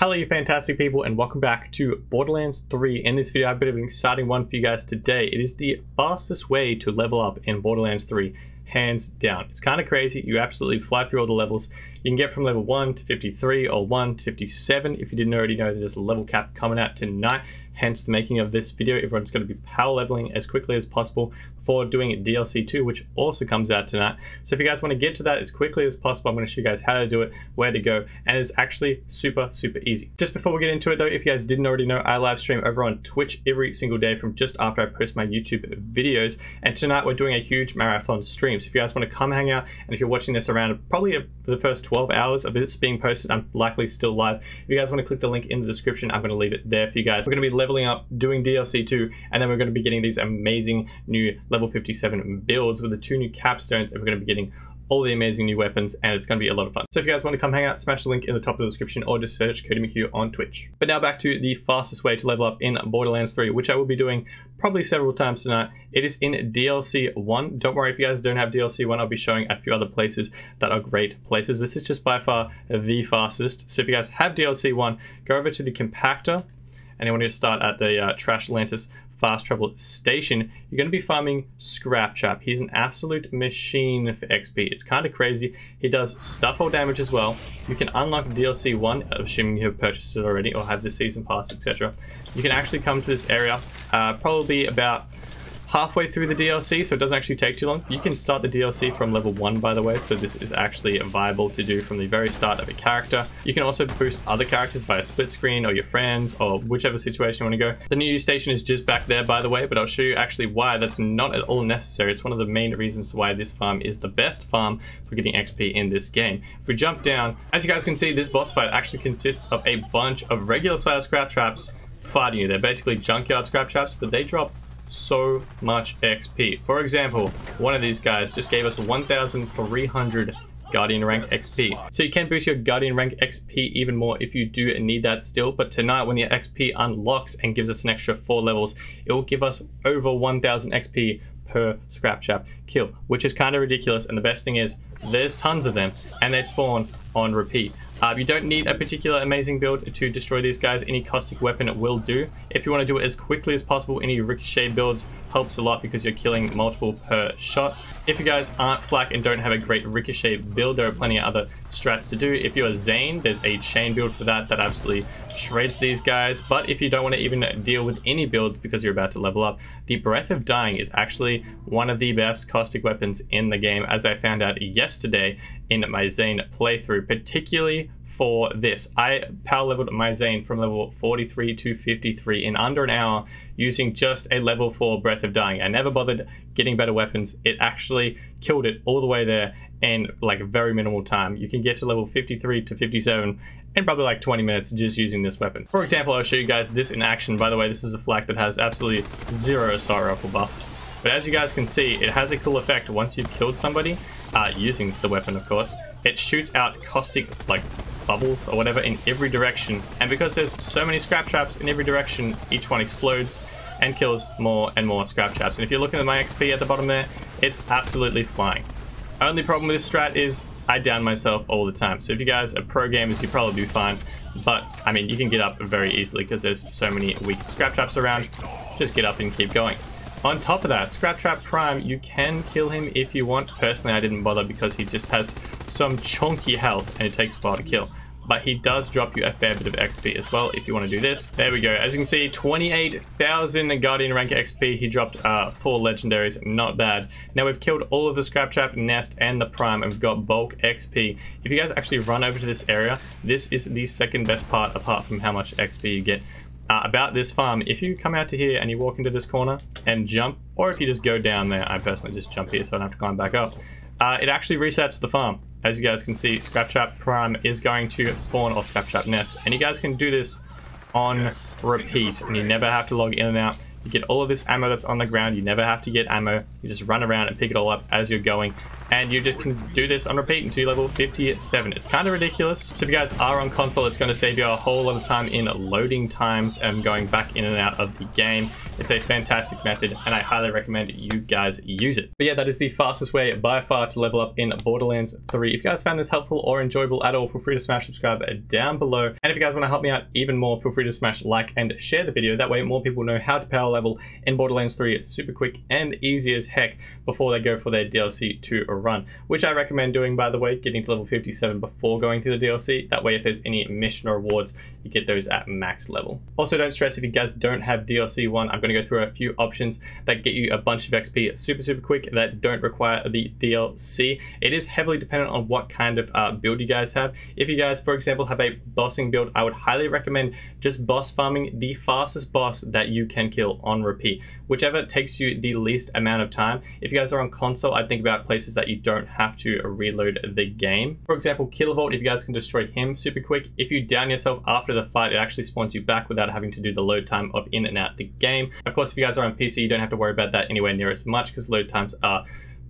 Hello you fantastic people and welcome back to Borderlands 3. In this video I have a bit of an exciting one for you guys today. It is the fastest way to level up in Borderlands 3, hands down. It's kind of crazy, you absolutely fly through all the levels. You can get from level 1 to 53 or 1 to 57 if you didn't already know there's a level cap coming out tonight. Hence the making of this video. Everyone's going to be power leveling as quickly as possible before doing DLC 2, which also comes out tonight. So if you guys want to get to that as quickly as possible, I'm going to show you guys how to do it, where to go, and it's actually super, super easy. Just before we get into it though, if you guys didn't already know, I live stream over on Twitch every single day from just after I post my YouTube videos, and tonight we're doing a huge marathon stream. So if you guys want to come hang out, and if you're watching this around probably the first 12 hours of this being posted, I'm likely still live. If you guys want to click the link in the description, I'm going to leave it there for you guys. We're going to be leveling up, doing DLC 2, and then we're going to be getting these amazing new level 57 builds with the two new capstones and we're going to be getting all the amazing new weapons and it's going to be a lot of fun. So if you guys want to come hang out, smash the link in the top of the description or just search Kody McHugh on Twitch. But now back to the fastest way to level up in Borderlands 3, which I will be doing probably several times tonight. It is in DLC 1. Don't worry if you guys don't have DLC 1, I'll be showing a few other places that are great places. This is just by far the fastest. So if you guys have DLC 1, go over to the compactor and you want to start at the uh, Trashlantis fast travel station, you're going to be farming Scrap Scraptrap. He's an absolute machine for XP. It's kind of crazy. He does stuff or damage as well. You can unlock DLC 1, assuming you have purchased it already or have the season pass, etc. You can actually come to this area, uh, probably about halfway through the DLC, so it doesn't actually take too long. You can start the DLC from level 1, by the way, so this is actually viable to do from the very start of a character. You can also boost other characters via split screen or your friends or whichever situation you want to go. The New-U station is just back there, by the way, but I'll show you actually why that's not at all necessary. It's one of the main reasons why this farm is the best farm for getting XP in this game. If we jump down, as you guys can see, this boss fight actually consists of a bunch of regular size scrap traps fighting you. They're basically junkyard scrap traps, but they drop so much XP. For example, one of these guys just gave us 1,300 Guardian rank XP. So you can boost your Guardian rank XP even more if you do need that still, but tonight when your XP unlocks and gives us an extra 4 levels, it will give us over 1000 XP per scrap trap kill, which is kind of ridiculous. And the best thing is, there's tons of them, and they spawn on repeat. Uh, you don't need a particular amazing build to destroy these guys. Any caustic weapon will do. If you want to do it as quickly as possible, any ricochet builds helps a lot because you're killing multiple per shot. If you guys aren't flak and don't have a great ricochet build, there are plenty of other strats to do. If you're Zane, there's a chain build for that that absolutely shreds these guys. But if you don't want to even deal with any builds because you're about to level up, the Breath of Dying is actually one of the best caustic weapons in the game, as I found out yesterday in my Zane playthrough, particularly for this. I power leveled my Zane from level 43 to 53 in under an hour using just a level 4 Breath of Dying. I never bothered getting better weapons. It actually killed it all the way there in like a very minimal time. You can get to level 53 to 57 in probably like 20 minutes just using this weapon. For example, I'll show you guys this in action. By the way, this is a flak that has absolutely zero star rifle buffs. But as you guys can see, it has a cool effect once you've killed somebody, uh, using the weapon of course. It shoots out caustic like bubbles or whatever in every direction. And because there's so many scrap traps in every direction, each one explodes and kills more and more scrap traps. And if you're looking at my XP at the bottom there, it's absolutely flying. Only problem with this strat is I down myself all the time. So if you guys are pro gamers, you'll probably be fine. But, I mean, you can get up very easily because there's so many weak scrap traps around. Just get up and keep going. On top of that, Scrap Trap Prime, you can kill him if you want. Personally, I didn't bother because he just has some chunky health and it takes a while to kill. But he does drop you a fair bit of XP as well if you want to do this. There we go. As you can see, 28,000 Guardian rank XP. He dropped uh, four legendaries. Not bad. Now we've killed all of the Scrap Trap, Nest, and the Prime, and we've got bulk XP. If you guys actually run over to this area, this is the second best part apart from how much XP you get uh, about this farm, if you come out to here and you walk into this corner and jump, or if you just go down there, I personally just jump here so I don't have to climb back up, uh, it actually resets the farm. As you guys can see, Scraptrap Prime is going to spawn or Scraptrap Nest, and you guys can do this on repeat, and you never have to log in and out. You get all of this ammo that's on the ground. You never have to get ammo. You just run around and pick it all up as you're going. And you just can do this on repeat until you level 57. It's kind of ridiculous. So if you guys are on console, it's going to save you a whole lot of time in loading times and going back in and out of the game. It's a fantastic method and I highly recommend you guys use it. But yeah, that is the fastest way by far to level up in Borderlands 3. If you guys found this helpful or enjoyable at all, feel free to smash subscribe down below. And if you guys want to help me out even more, feel free to smash like and share the video. That way more people know how to power level in Borderlands 3 It's super quick and easy as heck before they go for their DLC to run, which I recommend doing by the way, getting to level 57 before going through the DLC. That way if there's any mission rewards, you get those at max level. Also don't stress if you guys don't have DLC 1, I'm going to go through a few options that get you a bunch of XP super super quick that don't require the DLC. It is heavily dependent on what kind of uh, build you guys have. If you guys for example have a bossing build, I would highly recommend just boss farming the fastest boss that you can kill on repeat. Whichever takes you the least amount of time. If you guys are on console, I'd think about places that you don't have to reload the game. For example, Kilovolt, if you guys can destroy him super quick, if you down yourself after the fight, it actually spawns you back without having to do the load time of in and out the game. Of course, if you guys are on PC, you don't have to worry about that anywhere near as much because load times are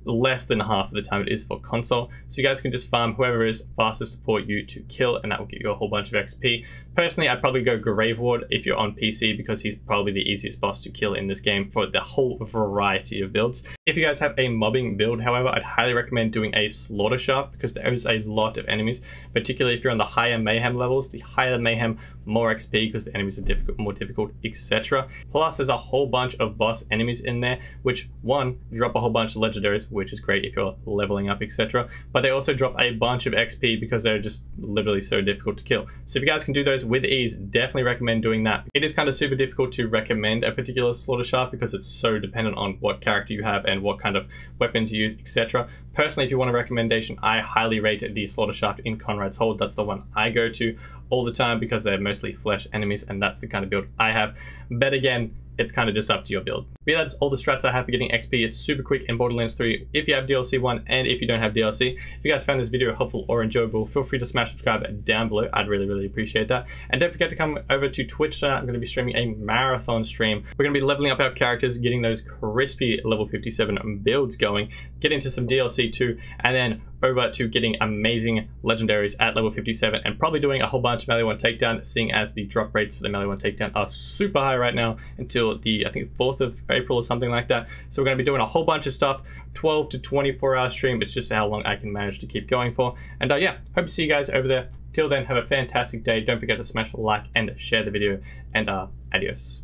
less than half of the time it is for console. So you guys can just farm whoever is fastest for you to kill and that will get you a whole bunch of XP. Personally, I'd probably go Graveward if you're on PC because he's probably the easiest boss to kill in this game for the whole variety of builds. If you guys have a mobbing build, however, I'd highly recommend doing a Slaughter Shaft because there is a lot of enemies, particularly if you're on the higher Mayhem levels. The higher Mayhem, more XP because the enemies are difficult, more difficult, etc. Plus, there's a whole bunch of boss enemies in there, which one, drop a whole bunch of legendaries, which is great if you're leveling up, etc. But they also drop a bunch of XP because they're just literally so difficult to kill. So if you guys can do those with ease, definitely recommend doing that. It is kind of super difficult to recommend a particular slaughter shaft because it's so dependent on what character you have and what kind of weapons you use, etc. Personally, if you want a recommendation, I highly rate the slaughter shaft in Conrad's Hold. That's the one I go to all the time because they're mostly flesh enemies and that's the kind of build I have. But again, it's kind of just up to your build. But yeah, that's all the strats I have for getting XP super quick in Borderlands 3 if you have DLC 1 and if you don't have DLC. If you guys found this video helpful or enjoyable, feel free to smash subscribe down below. I'd really, really appreciate that. And don't forget to come over to Twitch tonight. I'm going to be streaming a marathon stream. We're going to be leveling up our characters, getting those crispy level 57 builds going, get into some DLC too, and then over to getting amazing legendaries at level 57 and probably doing a whole bunch of Maliwan takedown, seeing as the drop rates for the Maliwan takedown are super high right now until the, I think, 4th of April or something like that. So we're going to be doing a whole bunch of stuff, 12 to 24 hour stream. It's just how long I can manage to keep going for. And uh, yeah, hope to see you guys over there. Till then, have a fantastic day. Don't forget to smash like and share the video. And uh, adios.